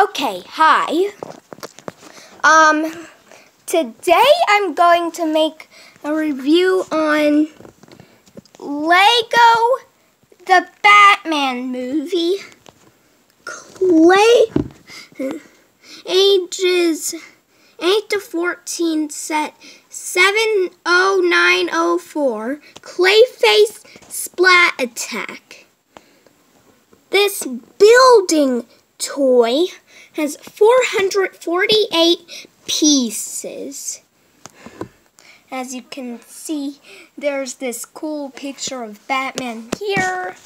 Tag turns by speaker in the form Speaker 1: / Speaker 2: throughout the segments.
Speaker 1: Okay, hi. Um, today I'm going to make a review on Lego the Batman movie. Clay ages 8 to 14 set 70904 Clayface Splat Attack. This building toy has 448 pieces. As you can see, there's this cool picture of Batman here.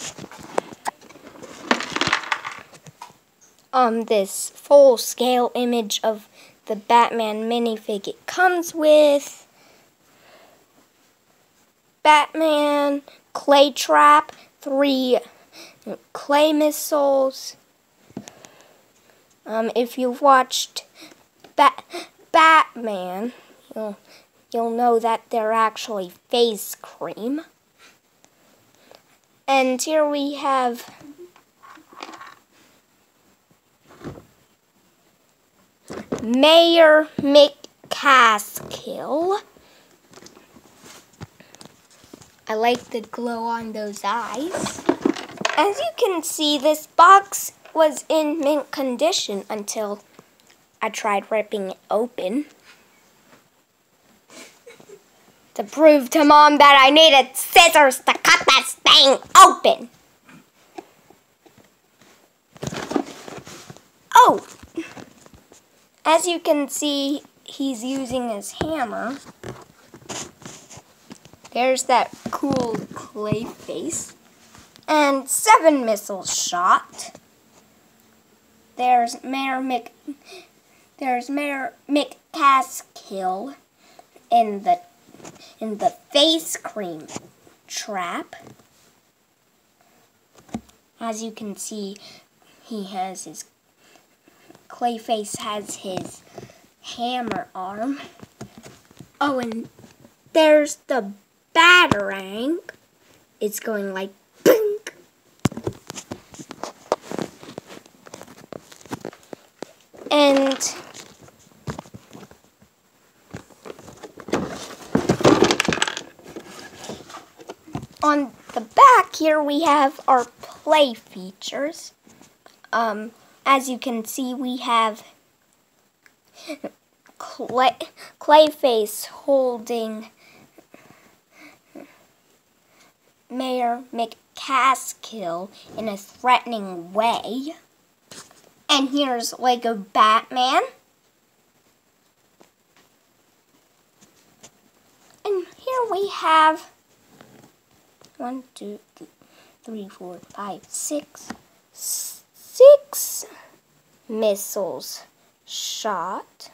Speaker 1: Um, this full-scale image of the Batman minifig it comes with. Batman, clay trap, three clay missiles. Um, if you've watched Bat Batman, you'll you'll know that they're actually face cream. And here we have Mayor McCaskill. I like the glow on those eyes. As you can see, this box was in mint condition until I tried ripping it open. to prove to mom that I needed scissors to cut this thing open. Oh! As you can see, he's using his hammer. There's that cool clay face. And seven missiles shot. There's Mayor Mc there's Mayor McCaskill in the in the face cream trap. As you can see, he has his Clayface has his hammer arm. Oh, and there's the Batarang. It's going like And on the back here we have our play features. Um, as you can see, we have clay, Clayface holding Mayor McCaskill in a threatening way. And here's Lego Batman. And here we have one, two, three, four, five, six, six missiles shot.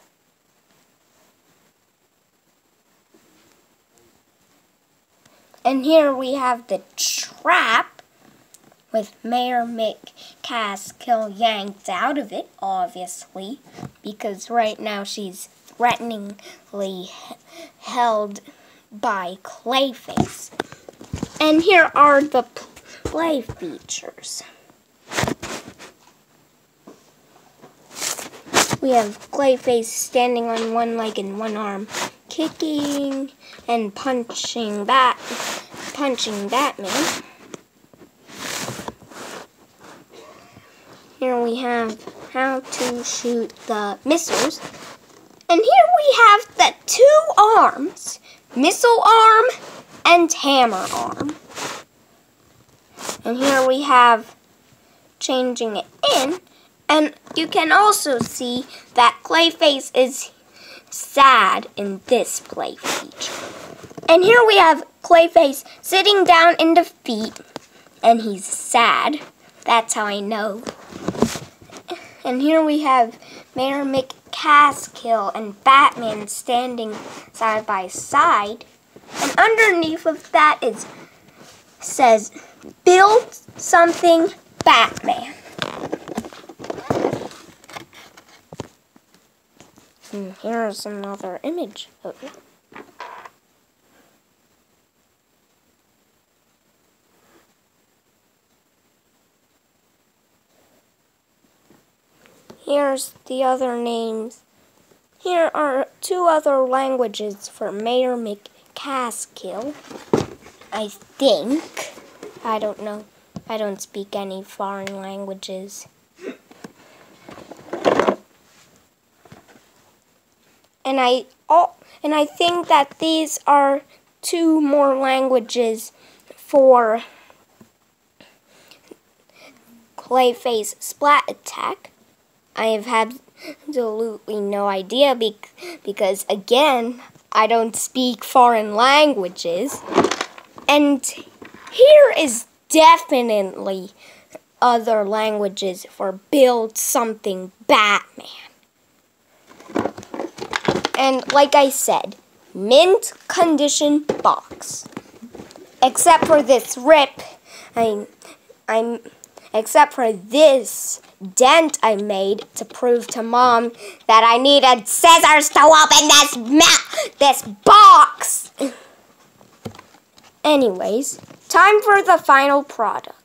Speaker 1: And here we have the trap with Mayor McCaskill yanked out of it, obviously, because right now she's threateningly held by Clayface. And here are the play features. We have Clayface standing on one leg and one arm, kicking and punching bat, punching Batman. Here we have how to shoot the missiles. And here we have the two arms, missile arm and hammer arm. And here we have changing it in and you can also see that Clayface is sad in this play feature. And here we have Clayface sitting down in defeat, and he's sad. That's how I know. And here we have Mayor McCaskill and Batman standing side by side. And underneath of that is says, build something Batman. And here's another image of it. Here's the other names. Here are two other languages for Mayor McCaskill. I think. I don't know. I don't speak any foreign languages. And I oh, and I think that these are two more languages for Clayface Splat Attack. I have absolutely no idea because, again, I don't speak foreign languages. And here is definitely other languages for build something Batman. And like I said, mint condition box. Except for this rip, I'm, I'm, except for this dent I made to prove to mom that I needed scissors to open this this box. Anyways, time for the final product.